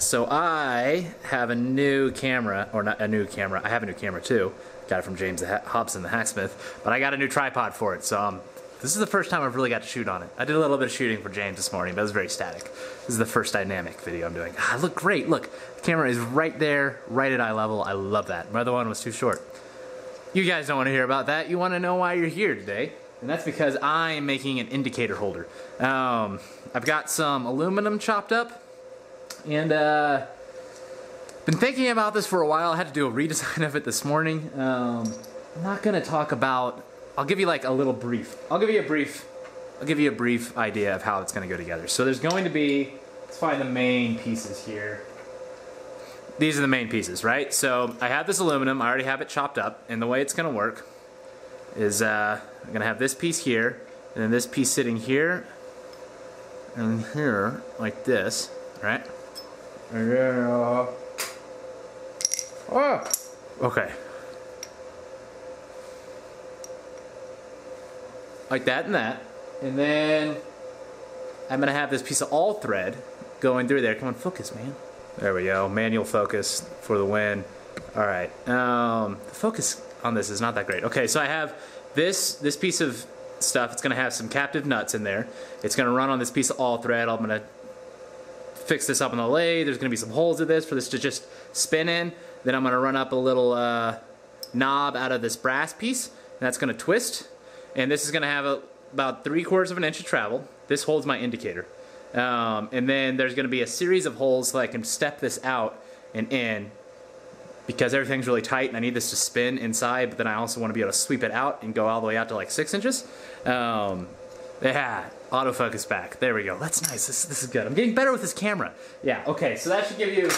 so I have a new camera, or not a new camera. I have a new camera too. Got it from James the Hobson, the hacksmith. But I got a new tripod for it. So um, this is the first time I've really got to shoot on it. I did a little bit of shooting for James this morning, but it was very static. This is the first dynamic video I'm doing. Ah, look great. Look, the camera is right there, right at eye level. I love that. My other one was too short. You guys don't want to hear about that. You want to know why you're here today. And that's because I am making an indicator holder. Um, I've got some aluminum chopped up and uh, been thinking about this for a while. I had to do a redesign of it this morning. Um, I'm not gonna talk about. I'll give you like a little brief. I'll give you a brief. I'll give you a brief idea of how it's gonna go together. So there's going to be. Let's find the main pieces here. These are the main pieces, right? So I have this aluminum. I already have it chopped up, and the way it's gonna work is uh, I'm gonna have this piece here, and then this piece sitting here, and here like this, right? And then, uh, oh, okay. Like that and that. And then I'm gonna have this piece of all thread going through there. Come on, focus, man. There we go. Manual focus for the win. All right. Um, the focus on this is not that great. Okay, so I have this this piece of stuff. It's gonna have some captive nuts in there. It's gonna run on this piece of all thread. I'm gonna fix this up on the lathe. There's gonna be some holes in this for this to just spin in. Then I'm gonna run up a little uh, knob out of this brass piece, that's gonna twist. And this is gonna have a, about three quarters of an inch of travel. This holds my indicator. Um, and then there's gonna be a series of holes so I can step this out and in because everything's really tight and I need this to spin inside, but then I also want to be able to sweep it out and go all the way out to like six inches. Um, yeah, autofocus back. There we go. That's nice. This, this is good. I'm getting better with this camera. Yeah, okay, so that should give you,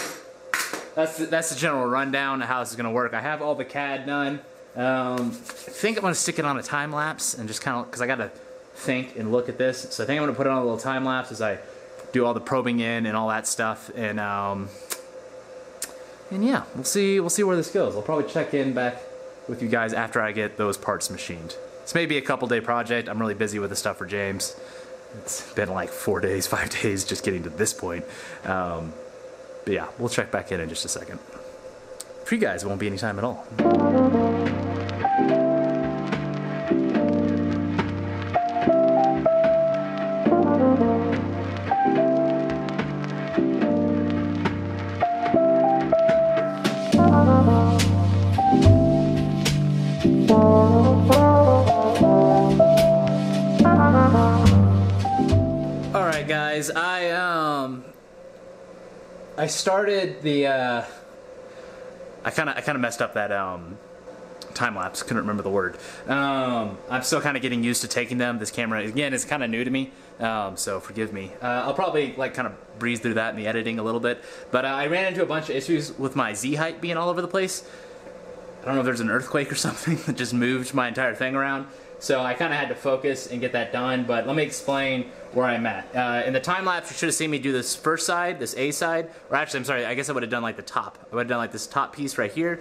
that's the, that's the general rundown of how this is going to work. I have all the CAD done. Um, I think I'm to stick it on a time lapse and just kind of, because I got to think and look at this. So I think I'm to put it on a little time lapse as I do all the probing in and all that stuff. And, um, and yeah, we'll see. We'll see where this goes. I'll probably check in back with you guys after I get those parts machined. This may be a couple day project. I'm really busy with the stuff for James. It's been like four days, five days just getting to this point. Um, but yeah, we'll check back in in just a second. For you guys, it won't be any time at all. Guys. I um, I started the. Uh, I kind of I kind of messed up that um, time lapse. Couldn't remember the word. Um, I'm still kind of getting used to taking them. This camera again is kind of new to me, um, so forgive me. Uh, I'll probably like kind of breeze through that in the editing a little bit. But uh, I ran into a bunch of issues with my Z height being all over the place. I don't know if there's an earthquake or something that just moved my entire thing around. So I kind of had to focus and get that done, but let me explain where I'm at. Uh, in the time lapse, you should have seen me do this first side, this A side, or actually, I'm sorry, I guess I would have done like the top. I would have done like this top piece right here.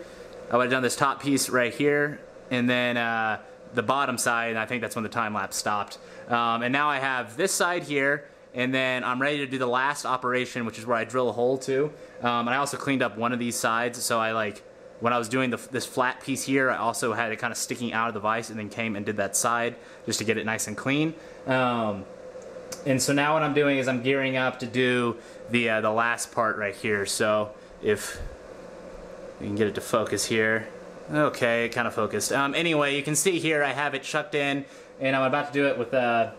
I would have done this top piece right here, and then uh, the bottom side, and I think that's when the time lapse stopped. Um, and now I have this side here, and then I'm ready to do the last operation, which is where I drill a hole to. Um, and I also cleaned up one of these sides, so I like when I was doing the, this flat piece here, I also had it kind of sticking out of the vise and then came and did that side just to get it nice and clean. Um, and so now what I'm doing is I'm gearing up to do the, uh, the last part right here. So if you can get it to focus here. Okay, kind of focused. Um, anyway, you can see here I have it chucked in and I'm about to do it with uh,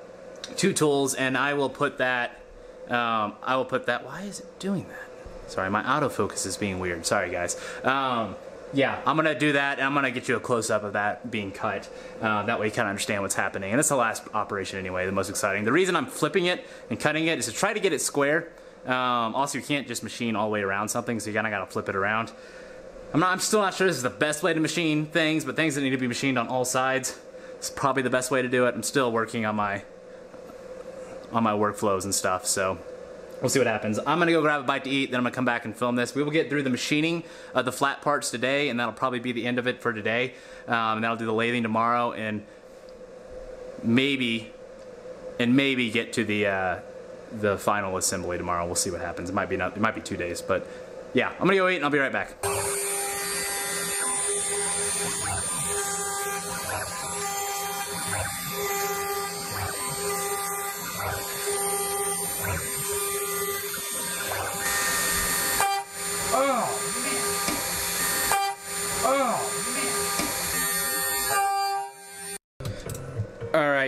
two tools and I will put that, um, I will put that, why is it doing that? Sorry, my autofocus is being weird. Sorry, guys. Um, yeah, I'm gonna do that, and I'm gonna get you a close-up of that being cut. Uh, that way you kind of understand what's happening. And it's the last operation anyway, the most exciting. The reason I'm flipping it and cutting it is to try to get it square. Um, also, you can't just machine all the way around something, so you kinda gotta flip it around. I'm, not, I'm still not sure this is the best way to machine things, but things that need to be machined on all sides is probably the best way to do it. I'm still working on my on my workflows and stuff, so we'll see what happens. I'm gonna go grab a bite to eat, then I'm gonna come back and film this. We will get through the machining of the flat parts today, and that'll probably be the end of it for today. Um, and that'll do the lathing tomorrow, and maybe, and maybe get to the uh, the final assembly tomorrow. We'll see what happens. It might be not, it might be two days, but yeah, I'm gonna go eat and I'll be right back.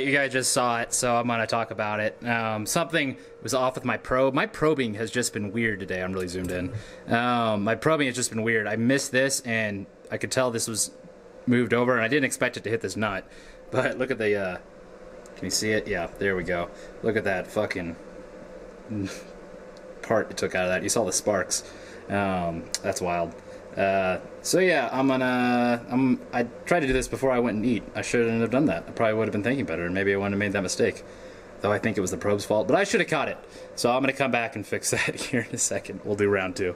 You guys just saw it, so I'm gonna talk about it. Um, something was off with my probe. My probing has just been weird today. I'm really zoomed in. Um, my probing has just been weird. I missed this, and I could tell this was moved over, and I didn't expect it to hit this nut. But look at the, uh, can you see it? Yeah, there we go. Look at that fucking part it took out of that. You saw the sparks. Um, that's wild. Uh, so yeah, I'm gonna. I'm. I tried to do this before I went and eat. I shouldn't have done that. I probably would have been thinking better, and maybe I wouldn't have made that mistake. Though I think it was the probe's fault, but I should have caught it. So I'm gonna come back and fix that here in a second. We'll do round two.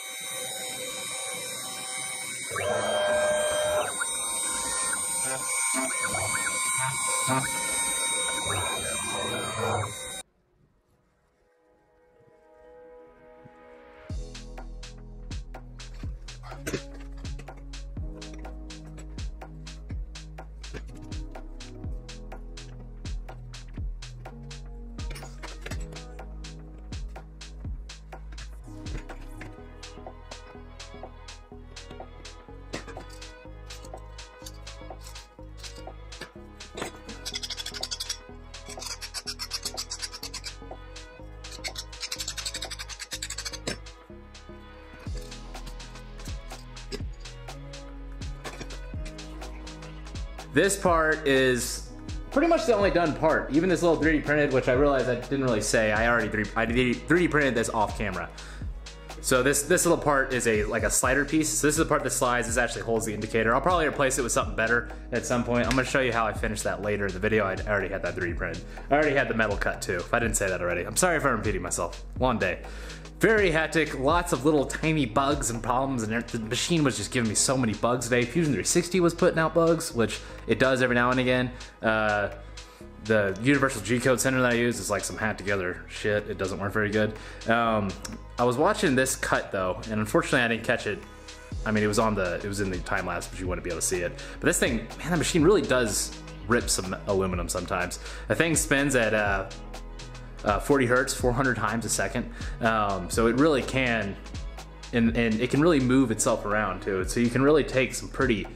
This part is pretty much the only done part. Even this little 3D printed, which I realized I didn't really say, I already 3D, I 3D printed this off camera. So this this little part is a like a slider piece. So this is the part that slides. This actually holds the indicator. I'll probably replace it with something better at some point. I'm gonna show you how I finished that later in the video. I already had that 3D printed. I already had the metal cut too. If I didn't say that already, I'm sorry if I'm repeating myself. Long day. Very hectic, lots of little tiny bugs and problems, and the machine was just giving me so many bugs today. Fusion 360 was putting out bugs, which it does every now and again. Uh, the Universal G-Code Sender that I use is like some hat together shit. It doesn't work very good. Um, I was watching this cut though, and unfortunately I didn't catch it. I mean, it was on the, it was in the time lapse, but you wouldn't be able to see it. But this thing, man, the machine really does rip some aluminum sometimes. The thing spins at uh, uh, 40 hertz, 400 times a second. Um, so it really can, and, and it can really move itself around too. So you can really take some pretty,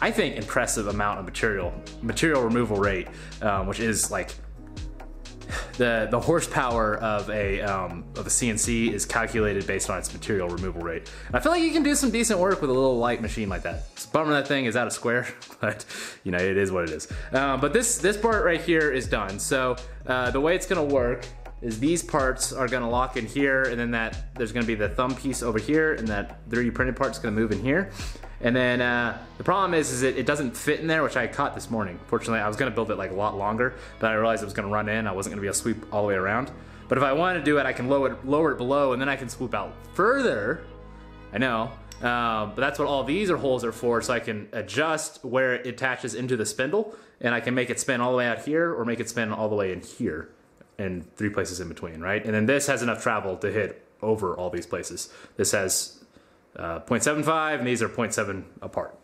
I think, impressive amount of material, material removal rate, um, which is like the the horsepower of a um, of a CNC is calculated based on its material removal rate. And I feel like you can do some decent work with a little light machine like that. It's a bummer that thing is out of square, but you know it is what it is. Uh, but this this part right here is done. So uh, the way it's gonna work is these parts are gonna lock in here, and then that there's gonna be the thumb piece over here, and that 3D printed part's gonna move in here. And then uh, the problem is, is it, it doesn't fit in there, which I caught this morning. Fortunately, I was gonna build it like a lot longer, but I realized it was gonna run in. I wasn't gonna be able to sweep all the way around. But if I wanted to do it, I can lower it, lower it below, and then I can swoop out further. I know, um, but that's what all these are holes are for, so I can adjust where it attaches into the spindle, and I can make it spin all the way out here, or make it spin all the way in here, and three places in between, right? And then this has enough travel to hit over all these places. This has uh, 0.75, and these are 0.7 apart.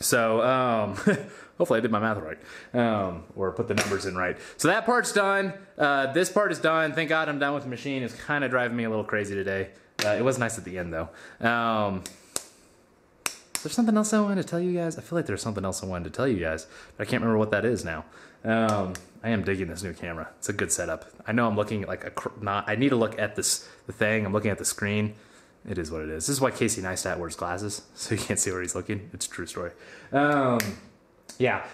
So um, hopefully I did my math right, um, or put the numbers in right. So that part's done. Uh, this part is done. Thank God I'm done with the machine. It's kind of driving me a little crazy today. Uh, it was nice at the end though. Um, is there something else I wanted to tell you guys? I feel like there's something else I wanted to tell you guys, but I can't remember what that is now. Um, I am digging this new camera. It's a good setup. I know I'm looking at like a not. I need to look at this the thing. I'm looking at the screen it is what it is. This is why Casey Neistat wears glasses, so you can't see where he's looking. It's a true story. Um, yeah,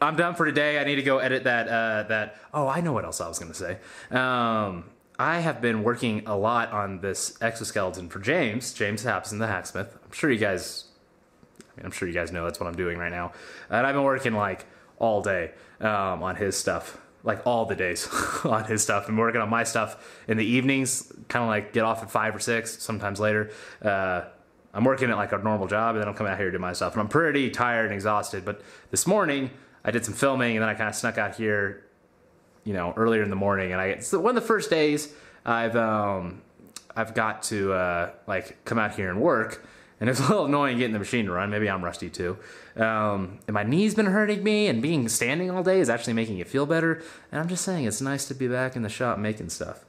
I'm done for today. I need to go edit that. Uh, that. Oh, I know what else I was gonna say. Um, I have been working a lot on this exoskeleton for James. James Hobson, the hacksmith. I'm sure you guys. I mean, I'm sure you guys know that's what I'm doing right now, and I've been working like all day um, on his stuff like all the days on his stuff. I'm working on my stuff in the evenings, kind of like get off at five or six, sometimes later. Uh, I'm working at like a normal job, and then I'm coming out here to do my stuff. And I'm pretty tired and exhausted. But this morning, I did some filming, and then I kind of snuck out here, you know, earlier in the morning. And I it's one of the first days I've um, I've got to uh, like come out here and work. And it's a little annoying getting the machine to run. Maybe I'm rusty too. Um, and my knee's been hurting me, and being standing all day is actually making it feel better. And I'm just saying, it's nice to be back in the shop making stuff.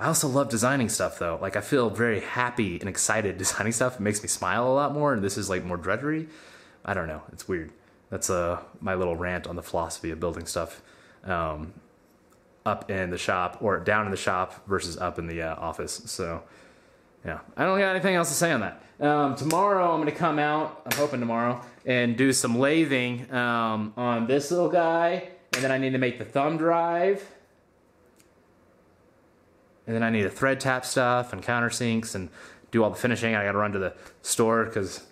I also love designing stuff though. Like I feel very happy and excited designing stuff. It makes me smile a lot more, and this is like more drudgery. I don't know. It's weird. That's uh my little rant on the philosophy of building stuff. Um, up in the shop or down in the shop versus up in the uh, office. So, yeah, I don't got anything else to say on that. Um, tomorrow I'm going to come out, I'm hoping tomorrow, and do some lathing um, on this little guy. And then I need to make the thumb drive. And then I need to thread tap stuff and countersinks and do all the finishing. I got to run to the store because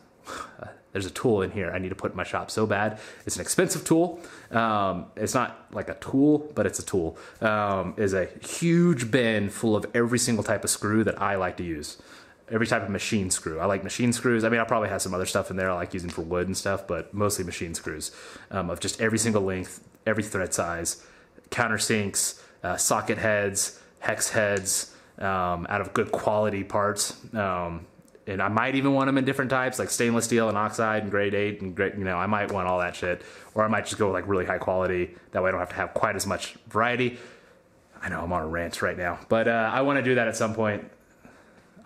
there's a tool in here I need to put in my shop so bad. It's an expensive tool. Um, it's not like a tool, but it's a tool. Um, is a huge bin full of every single type of screw that I like to use every type of machine screw. I like machine screws. I mean, I'll probably have some other stuff in there I like using for wood and stuff, but mostly machine screws um, of just every single length, every thread size, countersinks, uh, socket heads, hex heads, um, out of good quality parts. Um, and I might even want them in different types, like stainless steel and oxide and grade eight and great. You know, I might want all that shit, or I might just go with like really high quality. That way, I don't have to have quite as much variety. I know I'm on a rant right now, but uh, I want to do that at some point.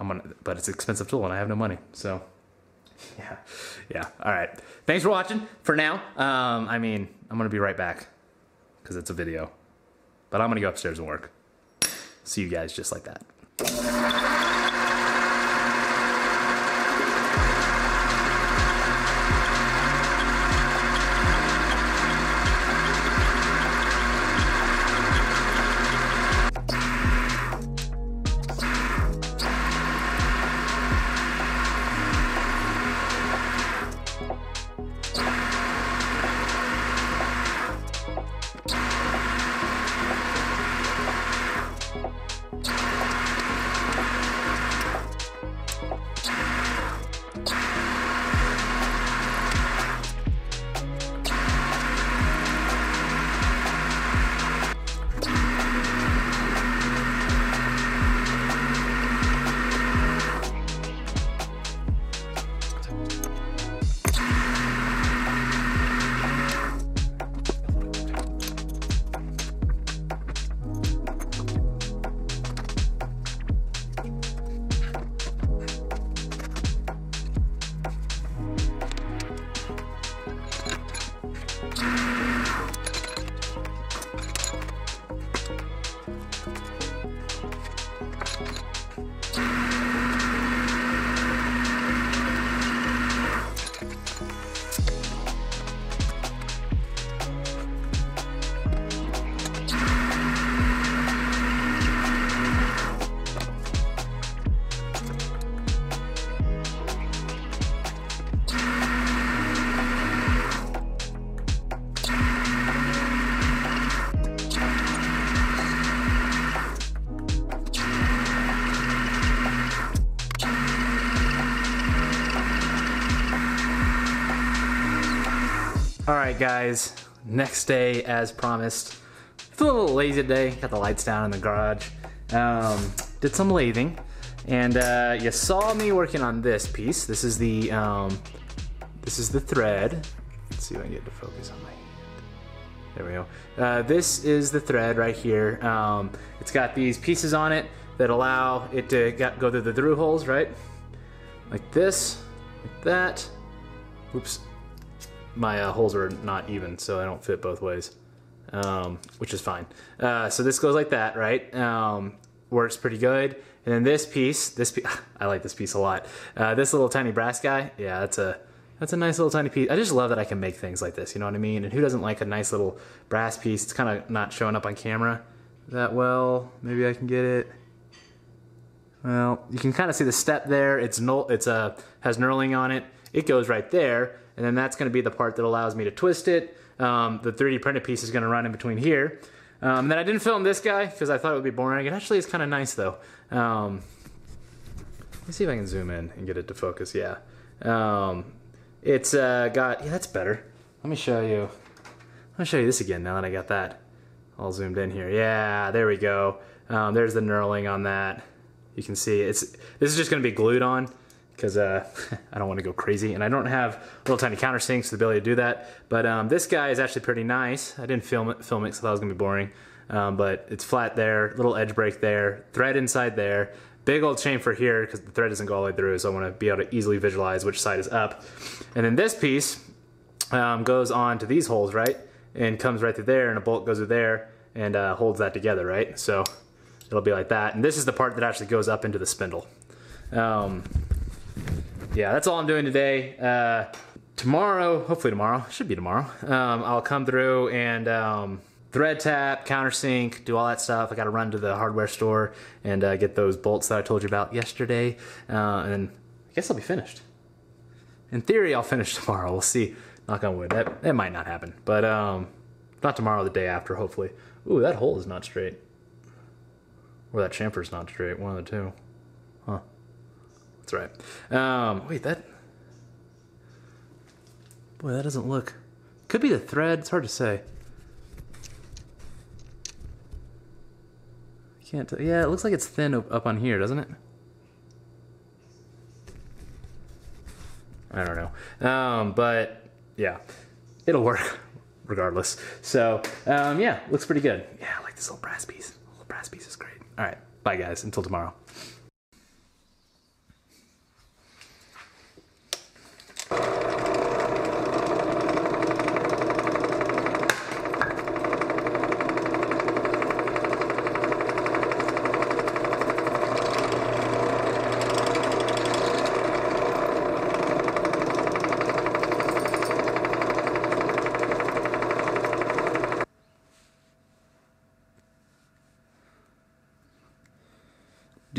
I'm gonna, but it's an expensive tool and I have no money. So, yeah, yeah. All right. Thanks for watching. For now, um, I mean, I'm gonna be right back because it's a video, but I'm gonna go upstairs and work. See you guys just like that. All right, guys. Next day, as promised. It's a little lazy today. Got the lights down in the garage. Um, did some lathing, and uh, you saw me working on this piece. This is the um, this is the thread. Let's see if I can get to focus on my hand. There we go. Uh, this is the thread right here. Um, it's got these pieces on it that allow it to go through the through holes, right? Like this, like that. Oops, my uh, holes are not even, so I don't fit both ways, um, which is fine. Uh, so this goes like that, right? Um, works pretty good. And then this piece, this piece, I like this piece a lot. Uh, this little tiny brass guy, yeah, that's a that's a nice little tiny piece. I just love that I can make things like this. You know what I mean? And who doesn't like a nice little brass piece? It's kind of not showing up on camera that well. Maybe I can get it. Well, you can kind of see the step there. It's no, it's a has knurling on it. It goes right there, and then that's going to be the part that allows me to twist it. Um, the 3D printed piece is going to run in between here. Um, and then I didn't film this guy because I thought it would be boring. It actually is kind of nice though. Um, let me see if I can zoom in and get it to focus. Yeah, um, it's uh, got yeah, that's better. Let me show you. Let me show you this again now that I got that all zoomed in here. Yeah, there we go. Um, there's the knurling on that. You can see it's this is just going to be glued on because uh, I don't want to go crazy and I don't have little tiny counter countersinks the ability to do that. But um, this guy is actually pretty nice. I didn't film it, film it because I thought it was going to be boring. Um, but it's flat there, little edge break there, thread inside there, big old chamfer here because the thread doesn't go all the way through, so I want to be able to easily visualize which side is up. And then this piece um, goes on to these holes, right? And comes right through there, and a bolt goes through there and uh, holds that together, right? So it'll be like that. And this is the part that actually goes up into the spindle. Um, yeah, that's all I'm doing today. Uh, tomorrow, hopefully tomorrow, should be tomorrow, um, I'll come through and um, thread tap, countersink, do all that stuff. I got to run to the hardware store and uh, get those bolts that I told you about yesterday. Uh, and I guess I'll be finished. In theory, I'll finish tomorrow. We'll see. Knock on wood. That, that might not happen. But um, not tomorrow, the day after, hopefully. Ooh, that hole is not straight. Or that chamfer's not straight. One of the two. That's right. Um, wait, that... Boy, that doesn't look... Could be the thread. It's hard to say. Can't tell. Yeah, it looks like it's thin up on here, doesn't it? I don't know. Um, but yeah, it'll work regardless. So um, yeah, looks pretty good. Yeah, I like this little brass piece. Little brass piece is great. All right, bye guys. Until tomorrow.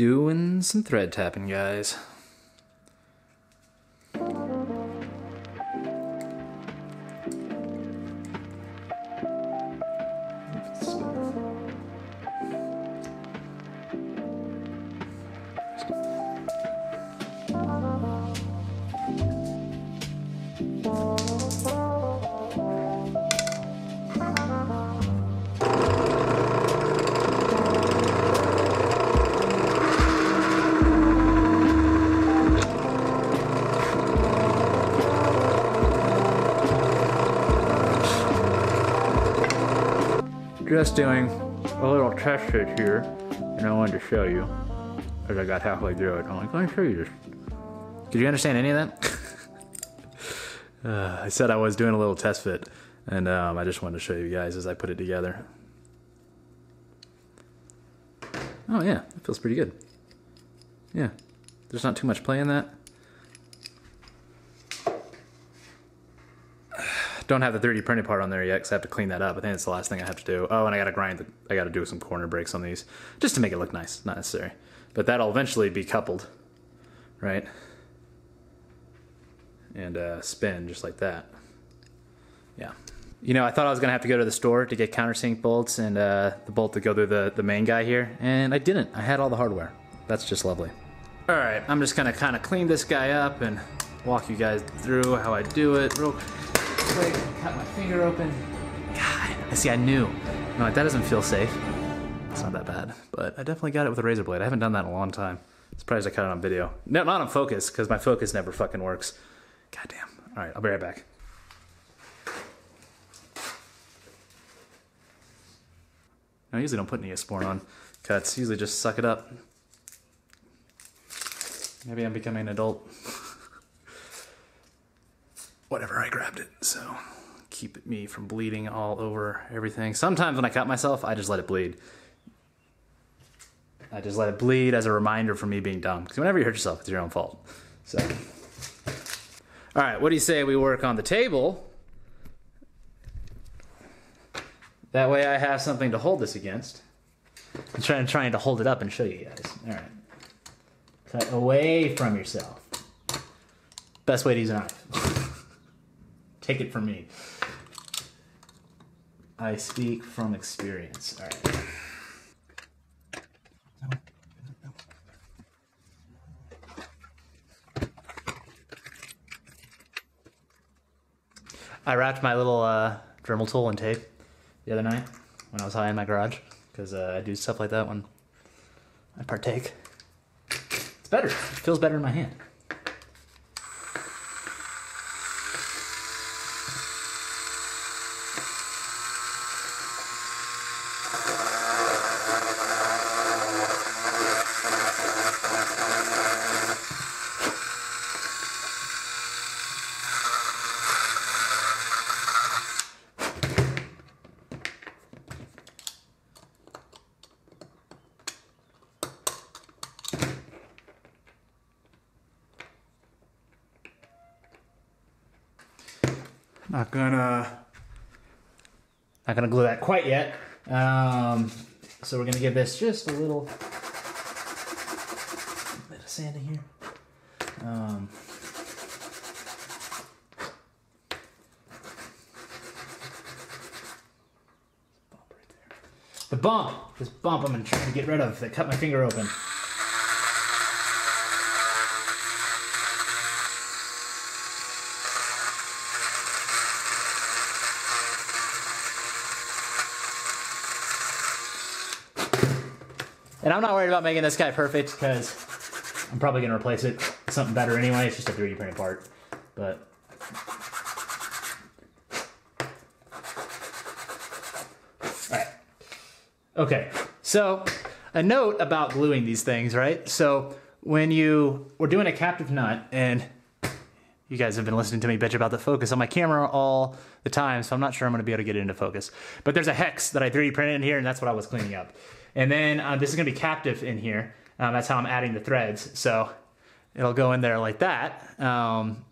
Doing some thread tapping, guys. Halfway through it. I'm like, let me show you this. Did you understand any of that? uh, I said I was doing a little test fit, and um, I just wanted to show you guys as I put it together. Oh yeah, it feels pretty good. Yeah, there's not too much play in that. Don't have the 3D printed part on there yet because I have to clean that up. I think it's the last thing I have to do. Oh, and I got to grind, the, I got to do some corner breaks on these just to make it look nice. Not necessary. But that'll eventually be coupled, right? And uh, spin just like that. Yeah. You know, I thought I was to have to go to the store to get countersink bolts and uh, the bolt to go through the, the main guy here. And I didn't. I had all the hardware. That's just lovely. All right, I'm just to kind of clean this guy up and walk you guys through how I do it real quick, cut my finger open. God, I see, I knew. No, that doesn't feel safe. It's not that bad, but I definitely got it with a razor blade. I haven't done that in a long time. Surprised I cut it on video. No, not on focus, because my focus never fucking works. God damn. All right, I'll be right back. I usually don't put Neosporin on cuts. Usually just suck it up. Maybe I'm becoming an adult whatever, I grabbed it. So keep me from bleeding all over everything. Sometimes when I cut myself, I just let it bleed. I just let it bleed as a reminder for me being dumb. Because whenever you hurt yourself, it's your own fault. So, all right, what do you say we work on the table? That way I have something to hold this against. I'm trying, trying to hold it up and show you guys. All right. Cut away from yourself. Best way to use a knife. Take it from me. I speak from experience. All right. I wrapped my little uh, Dremel tool in tape the other night when I was high in my garage because uh, I do stuff like that when I partake. It's better. It feels better in my hand. Not gonna not gonna glue that quite yet. Um, so we're gonna give this just a little bit of sand in here. Um, the bump, this bump I'm trying to get rid of that cut my finger open. I'm not worried about making this guy perfect because I'm probably going to replace it with something better anyway. It's just a 3D printed part. But. Alright. Okay. So, a note about gluing these things, right? So, when you we're doing a captive nut, and you guys have been listening to me bitch about the focus on my camera all the time, so I'm not sure I'm going to be able to get it into focus. But there's a hex that I 3D printed in here, and that's what I was cleaning up. And then uh, this is gonna be captive in here. Um, that's how I'm adding the threads. So it'll go in there like that. Um,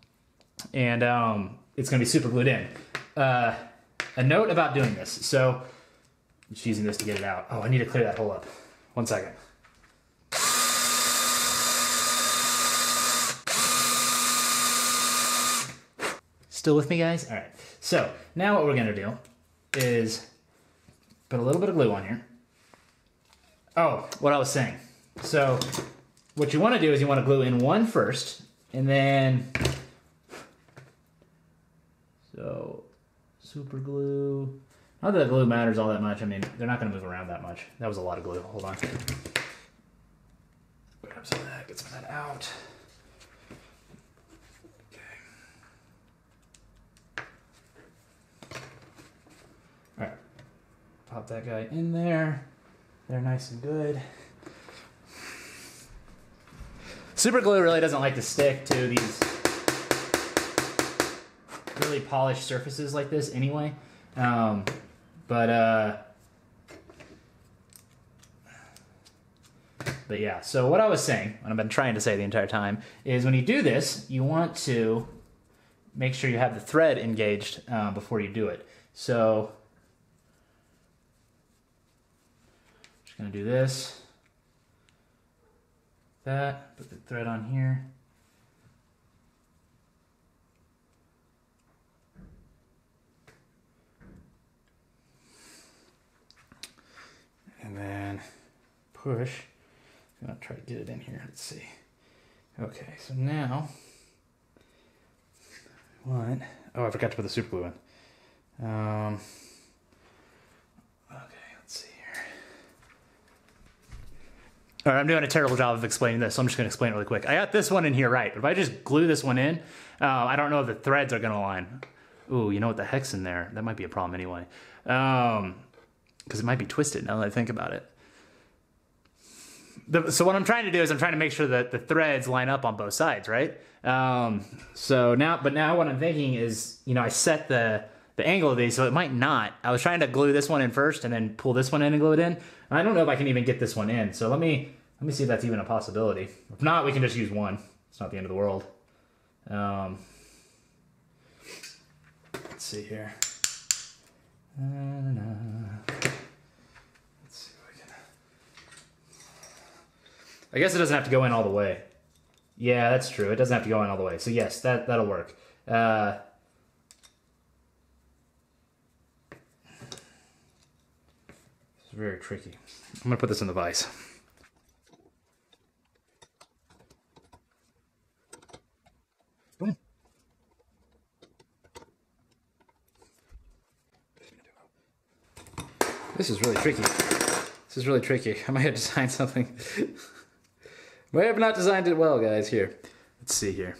and um, it's gonna be super glued in. Uh, a note about doing this. So I'm just using this to get it out. Oh, I need to clear that hole up. One second. Still with me, guys? All right. So now what we're gonna do is put a little bit of glue on here. Oh, what I was saying. So what you want to do is you want to glue in one first, and then so super glue. Not that glue matters all that much. I mean, they're not going to move around that much. That was a lot of glue. Hold on. Grab some of that. Get some of that out. Okay. All right. Pop that guy in there. They're nice and good. Super glue really doesn't like to stick to these really polished surfaces like this anyway. Um, but uh, but yeah, so what I was saying, what I've been trying to say the entire time, is when you do this, you want to make sure you have the thread engaged uh, before you do it. So gonna do this, that, put the thread on here. And then push. I'm gonna try to get it in here. Let's see. Okay, so now what? Oh, I forgot to put the super glue in. Um, All right, I'm doing a terrible job of explaining this, so I'm just gonna explain it really quick. I got this one in here right. If I just glue this one in, uh, I don't know if the threads are gonna align. Ooh, you know what, the hex in there, that might be a problem anyway. Um, because it might be twisted now that I think about it. The, so what I'm trying to do is I'm trying to make sure that the threads line up on both sides, right? Um, so now, but now what I'm thinking is, you know, I set the the angle of these, so it might not. I was trying to glue this one in first and then pull this one in and glue it in. I don't know if I can even get this one in. So let me let me see if that's even a possibility. If not, we can just use one. It's not the end of the world. Um, let's see here. See I. I guess it doesn't have to go in all the way. Yeah, that's true. It doesn't have to go in all the way. So yes, that that'll work. Uh, it's very tricky. I'm gonna put this in the vise. This is really tricky. This is really tricky. I might have designed something. might have not designed it well, guys. Here, let's see here.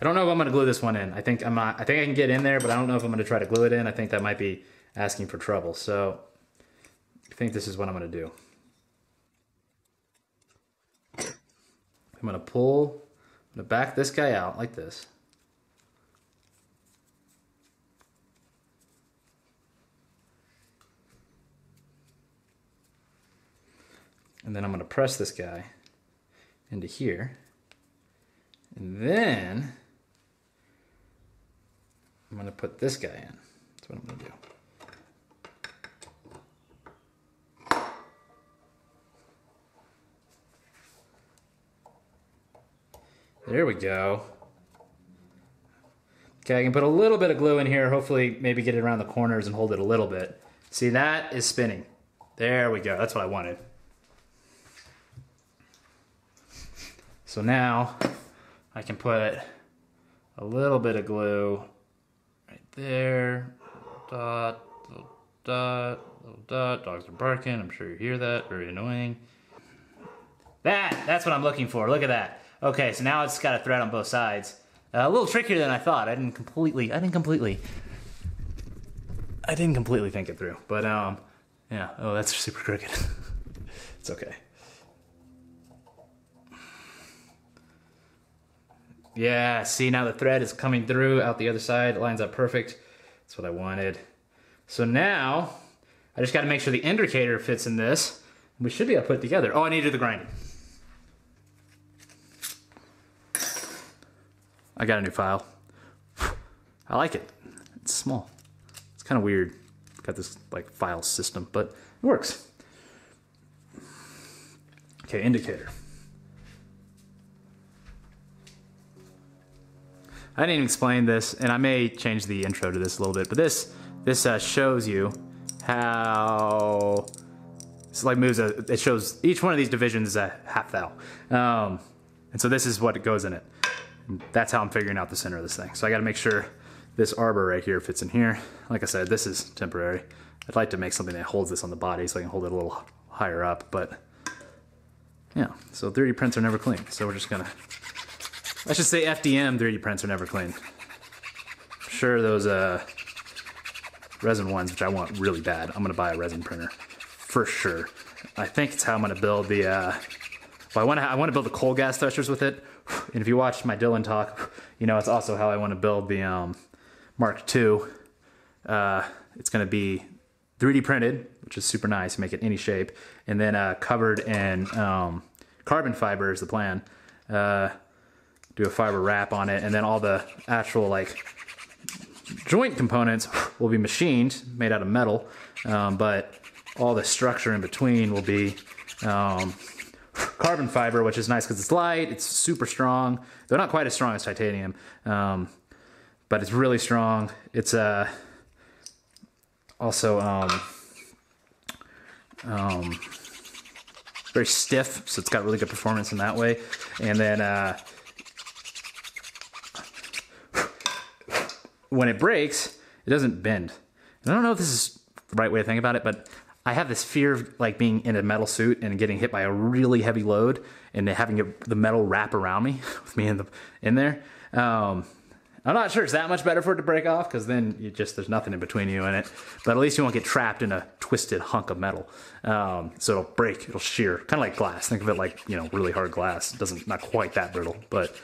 I don't know if I'm gonna glue this one in. I think I'm not. I think I can get in there, but I don't know if I'm gonna try to glue it in. I think that might be asking for trouble. So I think this is what I'm gonna do. I'm gonna pull. I'm gonna back this guy out like this. And then I'm gonna press this guy into here. And then I'm gonna put this guy in. That's what I'm gonna do. There we go. Okay, I can put a little bit of glue in here, hopefully maybe get it around the corners and hold it a little bit. See, that is spinning. There we go, that's what I wanted. So now I can put a little bit of glue right there. Dot, little dot, little dot. Dogs are barking. I'm sure you hear that. Very annoying. That, that's what I'm looking for. Look at that. Okay, so now it's got a thread on both sides. Uh, a little trickier than I thought. I didn't completely, I didn't completely, I didn't completely think it through. But, um, yeah. Oh, that's super crooked. it's okay. Yeah, see now the thread is coming through out the other side. It lines up perfect. That's what I wanted. So now, I just gotta make sure the indicator fits in this. We should be able to put it together. Oh, I needed the grinding. I got a new file. I like it. It's small. It's kind of weird. Got this like file system, but it works. Okay, indicator. I didn't even explain this, and I may change the intro to this a little bit, but this this uh, shows you how it's like moves. A, it shows each one of these divisions is a half thou, um, and so this is what goes in it. That's how I'm figuring out the center of this thing. So I got to make sure this arbor right here fits in here. Like I said, this is temporary. I'd like to make something that holds this on the body so I can hold it a little higher up, but yeah. So 3D prints are never clean. So we're just gonna I should say FDM 3D prints are never clean. Sure, those uh, resin ones, which I want really bad, I'm gonna buy a resin printer for sure. I think it's how I'm gonna build the. Uh, well, I want to. I want to build the cold gas thrusters with it. And if you watch my Dylan talk, you know it's also how I want to build the um, Mark II. Uh, it's gonna be 3D printed, which is super nice. Make it any shape, and then uh, covered in um, carbon fiber is the plan. Uh, do a fiber wrap on it, and then all the actual like joint components will be machined, made out of metal, um, but all the structure in between will be um, carbon fiber, which is nice because it's light, it's super strong. They're not quite as strong as titanium, um, but it's really strong. It's uh, also um, um, very stiff, so it's got really good performance in that way. And then uh, when it breaks, it doesn't bend. And I don't know if this is the right way to think about it, but I have this fear of like being in a metal suit and getting hit by a really heavy load and having the metal wrap around me with me in the in there. Um, I'm not sure it's that much better for it to break off because then you just there's nothing in between you and it. But at least you won't get trapped in a twisted hunk of metal. Um, so it'll break, it'll shear, kind of like glass. Think of it like you know really hard glass. It doesn't not quite that brittle, but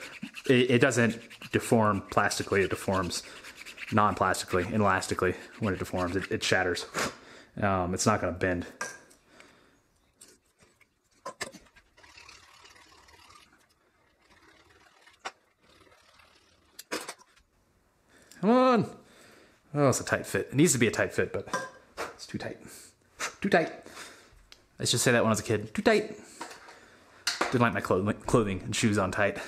it, it doesn't deform plastically. It deforms non-plastically, inelastically when it deforms. It, it shatters. Um, it's not going to bend. Come on. Oh, it's a tight fit. It needs to be a tight fit, but it's too tight. Too tight. Let's just say that when I was a kid. Too tight. Didn't like my clothing, clothing and shoes on tight.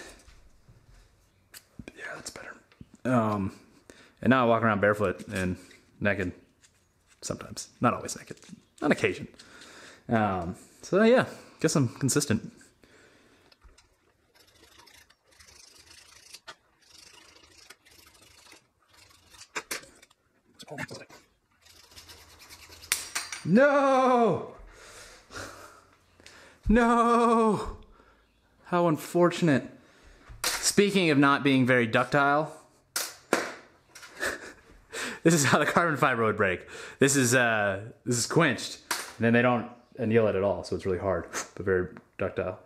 Yeah, that's better. Um, and now I walk around barefoot and naked. Sometimes, not always naked. On occasion. Um, so yeah, guess I'm consistent. No! No! How unfortunate. Speaking of not being very ductile, this is how the carbon fiber would break. This is uh, this is quenched, and then they don't anneal it at all, so it's really hard, but very ductile.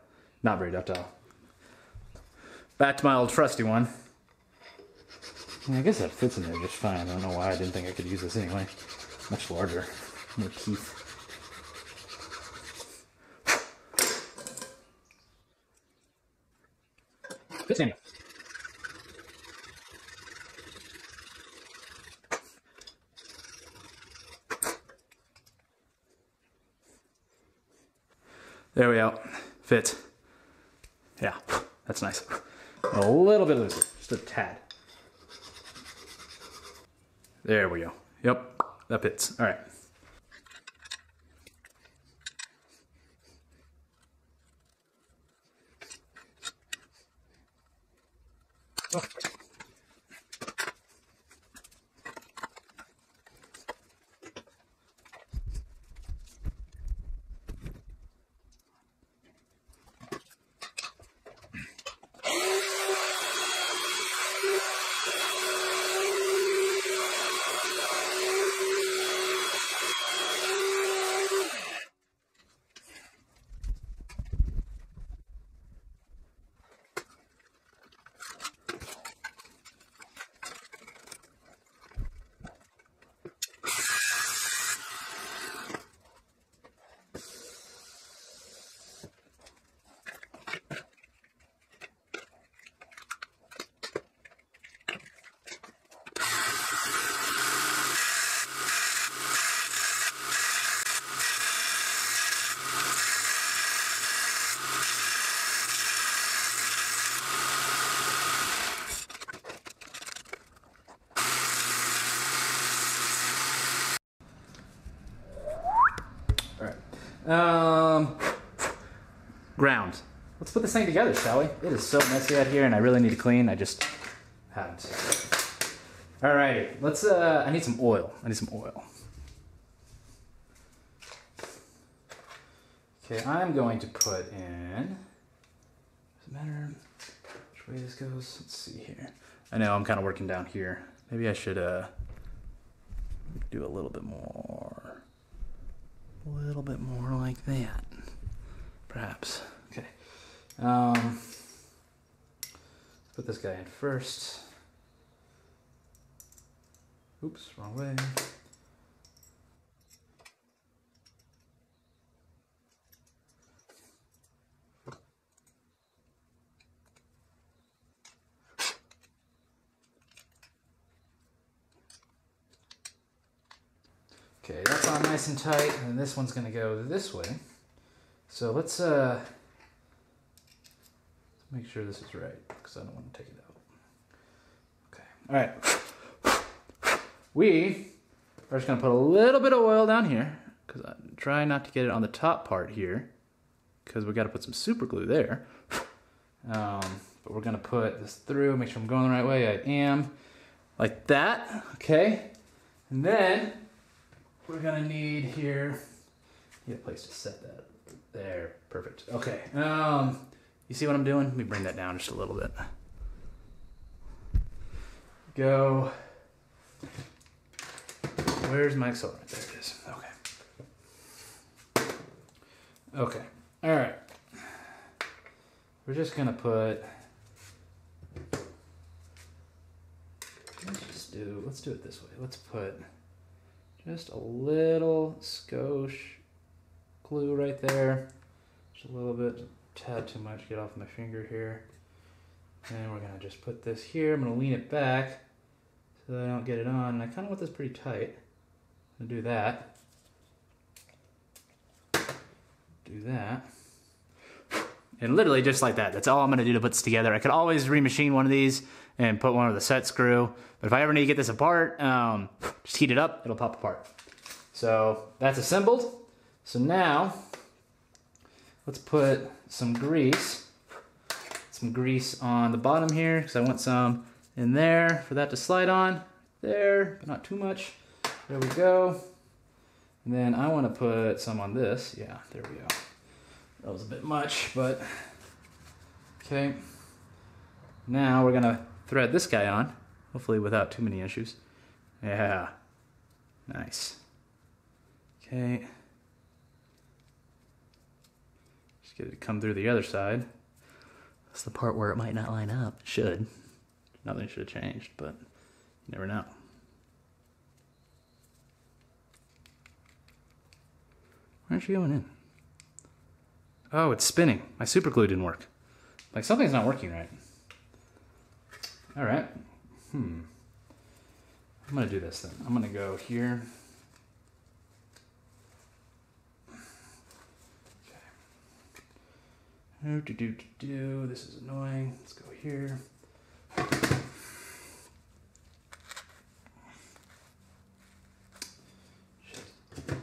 Not very ductile. Back to my old trusty one. I guess that fits in there just fine. I don't know why I didn't think I could use this anyway. Much larger, more teeth. Fits in. There we go. Fits. Yeah, that's nice. A little bit looser, just a tad. There we go. Yep, that fits. All right. Um, ground. Let's put this thing together, shall we? It is so messy out here, and I really need to clean. I just haven't. Alrighty, let's. Uh, I need some oil. I need some oil. Okay, I'm going to put in. Does it matter which way this goes? Let's see here. I know I'm kind of working down here. Maybe I should uh, do a little bit more. A little bit more like that, perhaps. Okay. Um, put this guy in first. Oops, wrong way. Okay, that's on nice and tight, and this one's gonna go this way. So let's uh make sure this is right, because I don't want to take it out. Okay, all right. We are just gonna put a little bit of oil down here, because I'm trying not to get it on the top part here, because we got to put some super glue there. Um, but we're gonna put this through, make sure I'm going the right way. I am, like that. Okay, and then we're gonna need here. Need a place to set that. There, perfect. Okay. Um, you see what I'm doing? Let me bring that down just a little bit. Go. Where's my accelerant? There it is. Okay. Okay. All right. We're just gonna put. Let's just do let's do it this way. Let's put just a little skosh glue right there. Just a little bit, tad too much, get off my finger here. And we're gonna just put this here. I'm gonna lean it back so that I don't get it on. And I kinda want this pretty tight. I'm gonna do that. Do that. And literally just like that. That's all I'm gonna do to put this together. I could always remachine one of these and put one with a set screw. But if I ever need to get this apart, um, just heat it up, it'll pop apart. So that's assembled. So now, let's put some grease, some grease on the bottom here, because I want some in there for that to slide on. There, but not too much. There we go. And then I want to put some on this. Yeah, there we go. That was a bit much, but okay. Now we're gonna thread this guy on, hopefully without too many issues. Yeah, nice. Okay. Just get it to come through the other side. That's the part where it might not line up. It should. Nothing should have changed, but you never know. Why aren't you going in? Oh, it's spinning. My super glue didn't work. Like something's not working right. All right. Hmm. I'm gonna do this then. I'm gonna go here. Okay. Do, do, do, do. This is annoying. Let's go here. Shit. Grab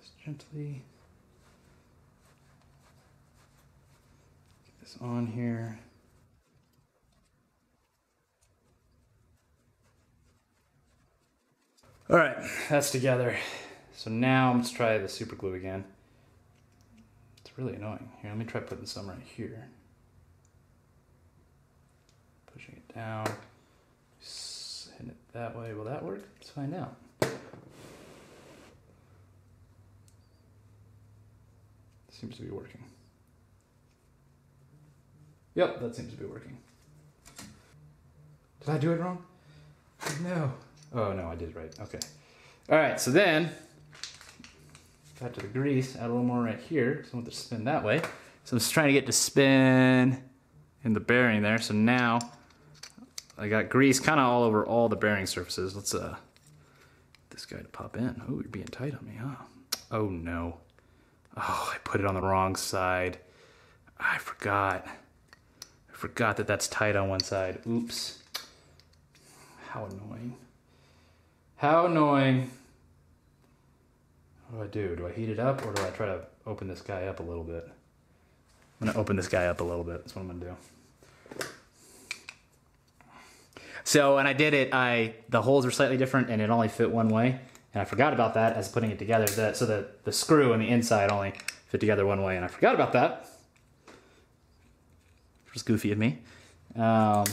this gently. Get this on here. All right, that's together. So now let's try the super glue again. It's really annoying. Here, let me try putting some right here. Pushing it down, hitting it that way. Will that work? Let's find out. Seems to be working. Yep, that seems to be working. Did I do it wrong? No. Oh no, I did right. Okay. All right, so then got to the grease, add a little more right here. So I want to spin that way. So I'm just trying to get to spin in the bearing there. So now I got grease kind of all over all the bearing surfaces. Let's uh this guy to pop in. Oh, you're being tight on me, huh? Oh no. Oh, I put it on the wrong side. I forgot. I forgot that that's tight on one side. Oops. How annoying. How annoying. What do I do? Do I heat it up or do I try to open this guy up a little bit? I'm gonna open this guy up a little bit. That's what I'm gonna do. So when I did it, I the holes were slightly different and it only fit one way. And I forgot about that as putting it together, that, so that the screw and the inside only fit together one way. And I forgot about that. It was goofy of me. Um,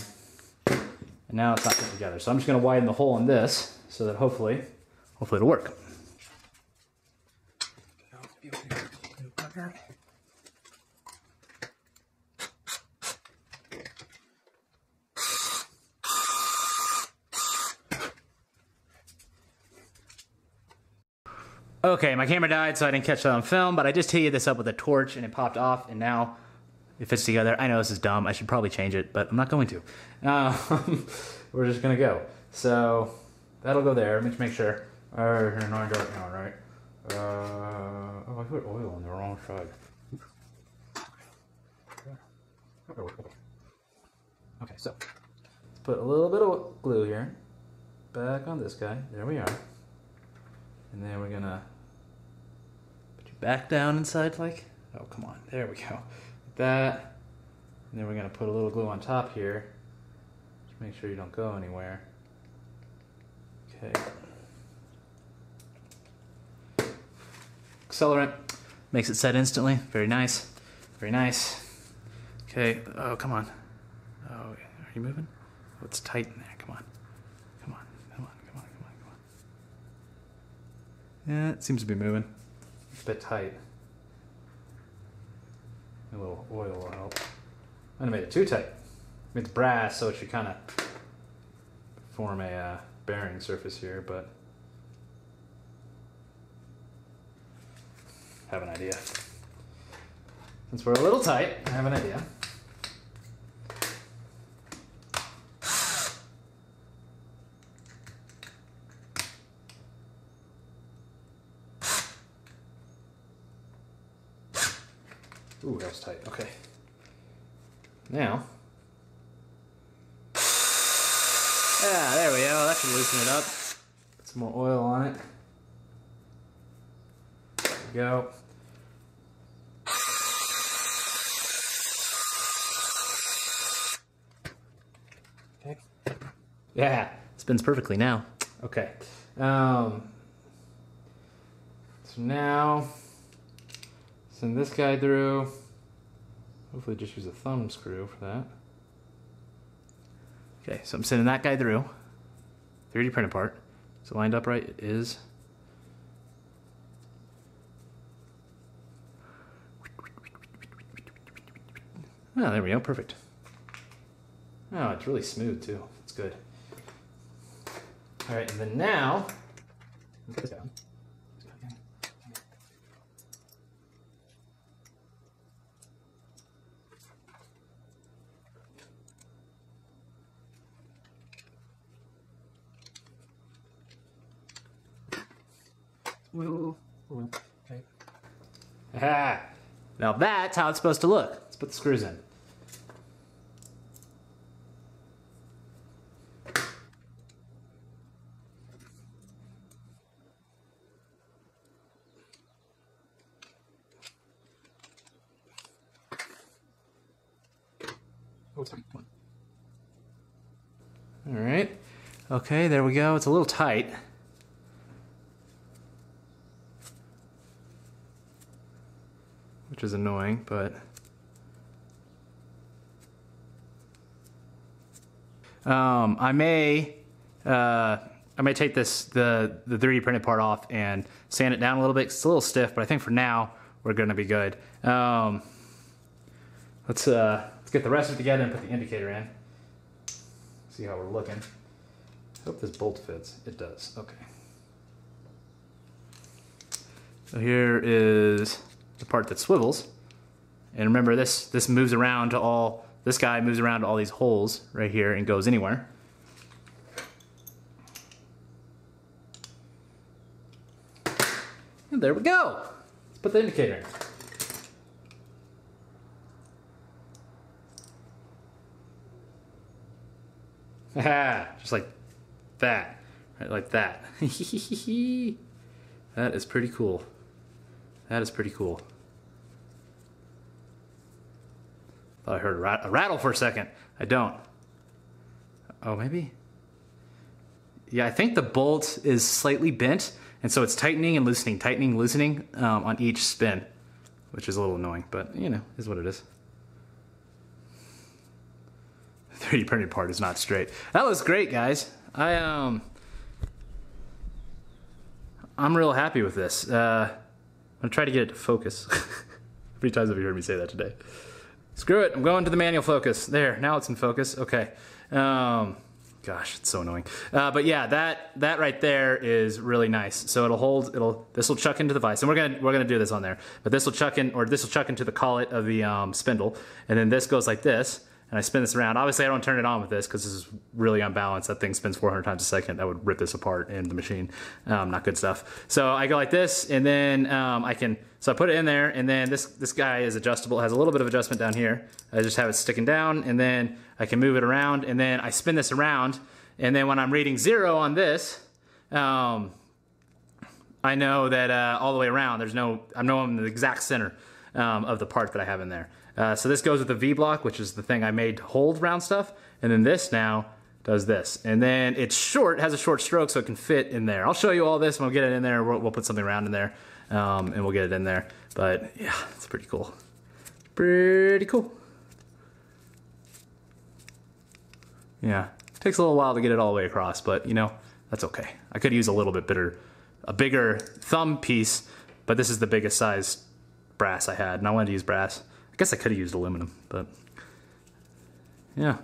and now it's not fit together. So I'm just gonna widen the hole in this so that hopefully, hopefully it'll work. Okay, my camera died, so I didn't catch that on film, but I just heated this up with a torch and it popped off, and now it fits together. I know this is dumb. I should probably change it, but I'm not going to. Um, we're just gonna go. So that'll go there. Let me just make sure. Uh, nine dark now, right? Uh, oh, I put oil on the wrong side. Okay, so let's put a little bit of glue here. Back on this guy. There we are. And then we're gonna put you back down inside like, oh come on, there we go. Like that. And then we're gonna put a little glue on top here. Just make sure you don't go anywhere. Okay. Accelerant makes it set instantly. Very nice. Very nice. Okay. Oh, come on. Oh, are you moving? Oh, it's tight in there. Come on. Come on. Come on. Come on. Come on. Come on. Yeah, it seems to be moving. It's a bit tight. A little oil will help. I made it too tight. It's brass, so it should kind of form a uh, bearing surface here, but I have an idea. Since we're a little tight, I have an idea. Ooh, that was tight. Okay. Now. Yeah, there we go. That should loosen it up. Put some more oil on it. There we go. Okay. Yeah, It spins perfectly now. Okay. Um, so now send this guy through. Hopefully just use a thumb screw for that. Okay, so I'm sending that guy through. 3D printed part. Is it lined up right? It is. Oh, there we go. Perfect. Oh, it's really smooth too. It's good. All right, and then now, Okay. Ah. Now that's how it's supposed to look. Let's put the screws in. All right. Okay, there we go. It's a little tight. Which but... Um, I may, uh, I may take this, the, the 3D printed part off and sand it down a little bit. It's a little stiff, but I think for now, we're gonna be good. Um, let's, uh, let's get the rest of it together and put the indicator in. See how we're looking. Hope this bolt fits. It does. Okay. So here is the part that swivels. And remember this this moves around to all this guy moves around to all these holes right here and goes anywhere. And there we go. Let's put the indicator in. Just like that. Right, like that. that is pretty cool. That is pretty cool. Thought I heard a, rat a rattle for a second. I don't. Oh, maybe? Yeah, I think the bolt is slightly bent, and so it's tightening and loosening, tightening, loosening um, on each spin, which is a little annoying, but you know, is what it is. 3D printed part is not straight. That was great, guys. I um, I'm real happy with this. Uh, I'm gonna try to get it to focus. How many times have you heard me say that today? Screw it, I'm going to the manual focus. There, now it's in focus. Okay. Um, gosh, it's so annoying. Uh, but yeah, that that right there is really nice. So it'll hold. It'll this will chuck into the vise, and we're gonna we're gonna do this on there. But this will chuck in, or this will chuck into the collet of the um, spindle, and then this goes like this and I spin this around. Obviously, I don't turn it on with this because this is really unbalanced. That thing spins 400 times a second. That would rip this apart in the machine. Um, not good stuff. So I go like this, and then um, I can. So I put it in there, and then this this guy is adjustable. It has a little bit of adjustment down here. I just have it sticking down, and then I can move it around, and then I spin this around, and then when I'm reading zero on this. Um, I know that uh, all the way around, there's no, I know I'm in the exact center um, of the part that I have in there. Uh, so this goes with the V-block, which is the thing I made to hold round stuff. And then this now does this. And then it's short, has a short stroke so it can fit in there. I'll show you all this and we'll get it in there. We'll, we'll put something around in there um, and we'll get it in there. But yeah, it's pretty cool. Pretty cool. Yeah, takes a little while to get it all the way across, but you know, that's okay. I could use a little bit bigger, a bigger thumb piece, but this is the biggest size brass I had, and I wanted to use brass. I guess I could have used aluminum, but yeah.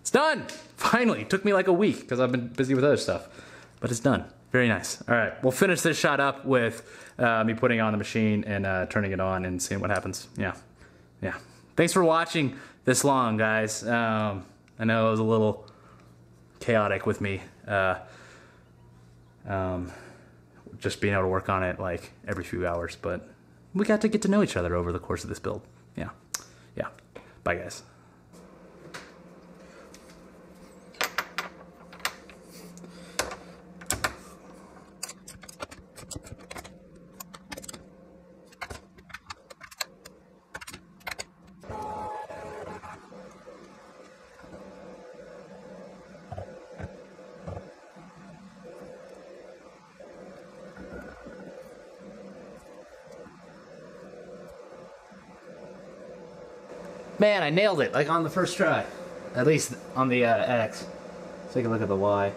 It's done! Finally! It took me like a week because I've been busy with other stuff. But it's done. Very nice. All right, we'll finish this shot up with uh, me putting on the machine and uh, turning it on and seeing what happens. Yeah. Yeah. Thanks for watching this long, guys. Um, I know it was a little chaotic with me. Uh, um, just being able to work on it like every few hours, but we got to get to know each other over the course of this build. Yeah. Yeah. Bye, guys. Man, I nailed it, like on the first try. At least on the uh, X. Let's take a look at the Y.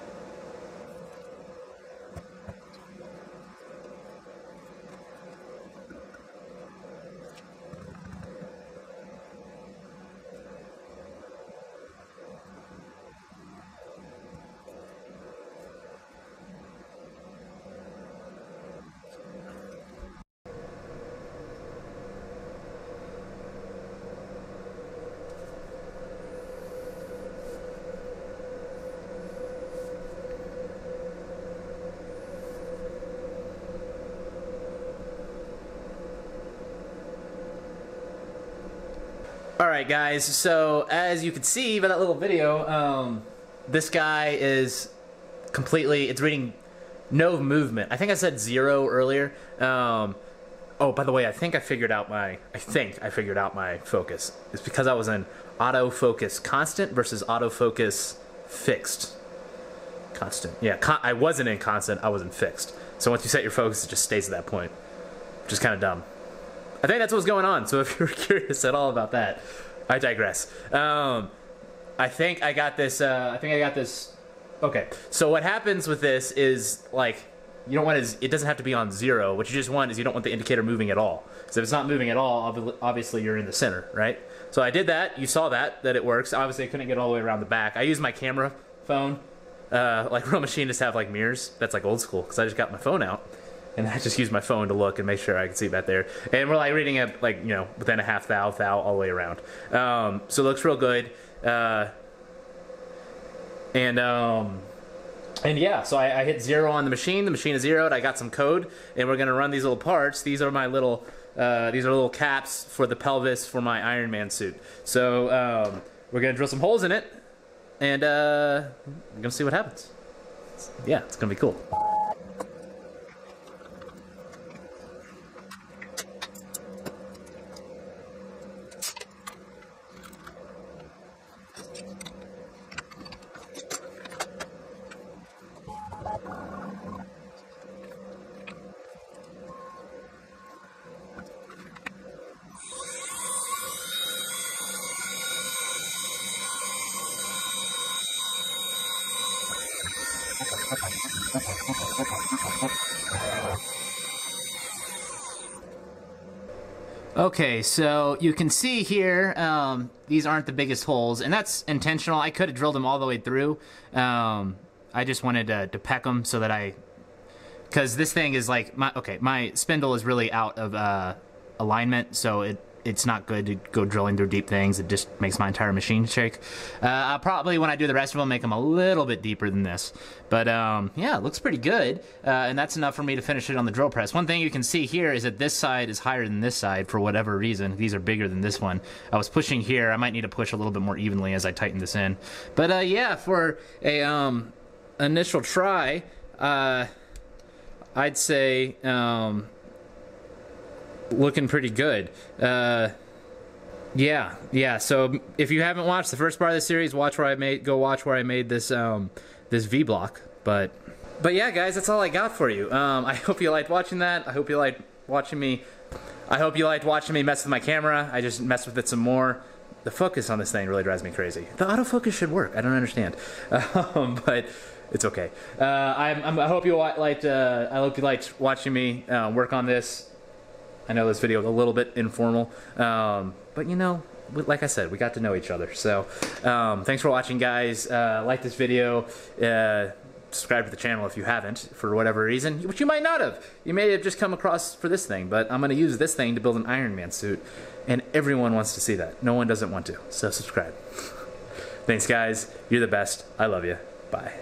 All right, guys. So as you can see by that little video, um, this guy is completely. It's reading no movement. I think I said zero earlier. Um, oh, by the way, I think I figured out my. I think I figured out my focus. It's because I was in autofocus constant versus autofocus fixed. Constant. Yeah, con I wasn't in constant. I was in fixed. So once you set your focus, it just stays at that point, which is kind of dumb. I think that's what's going on. So if you're curious at all about that, I digress. Um, I think I got this. Uh, I think I got this. Okay. So what happens with this is like you don't want to. It doesn't have to be on zero. What you just want is you don't want the indicator moving at all. So if it's not moving at all, obviously you're in the center, right? So I did that. You saw that that it works. Obviously I couldn't get all the way around the back. I used my camera phone. Uh, like real machinists have like mirrors. That's like old school because I just got my phone out and I just use my phone to look and make sure I can see back there. And we're like reading it like you know within a half thou thou all the way around. Um, so it looks real good. Uh, and um, and yeah, so I, I, hit zero on the machine. The machine is zeroed. I got some code, and we're gonna run these little parts. These are my little uh, these are little caps for the pelvis for my Iron Man suit. So um, we're gonna drill some holes in it, and uh, we're gonna see what happens. Yeah, it's gonna be cool. So you can see here, um, these aren't the biggest holes, and that's intentional. I could have drilled them all the way through. Um, I just wanted to, to peck them so that I, because this thing is like, my okay, my spindle is really out of uh, alignment, so it it's not good to go drilling through deep things. It just makes my entire machine shake. Uh, I'll probably, when I do the rest of them, make them a little bit deeper than this. But um, yeah, it looks pretty good. Uh, and that's enough for me to finish it on the drill press. One thing you can see here is that this side is higher than this side for whatever reason. These are bigger than this one. I was pushing here. I might need to push a little bit more evenly as I tighten this in. But uh, yeah, for a um, initial try, uh, I'd say... Um, looking pretty good. Uh, yeah, yeah. So if you haven't watched the first part of the series, watch where I made. Go watch where I made this um, this V block. But but yeah, guys, that's all I got for you. Um, I hope you liked watching that. I hope you liked watching me. I hope you liked watching me mess with my camera. I just messed with it some more. The focus on this thing really drives me crazy. The autofocus should work. I don't understand, um, but it's okay. Uh, I'm, i hope you liked. Uh, I hope you liked watching me uh, work on this. I know this video is a little bit informal, um, but you know, like I said, we got to know each other. So, um, thanks for watching, guys. Uh, like this video. Uh, subscribe to the channel if you haven't for whatever reason, which you might not have. You may have just come across for this thing, but I'm going to use this thing to build an Iron Man suit, and everyone wants to see that. No one doesn't want to, so subscribe. Thanks, guys. You're the best. I love you. Bye.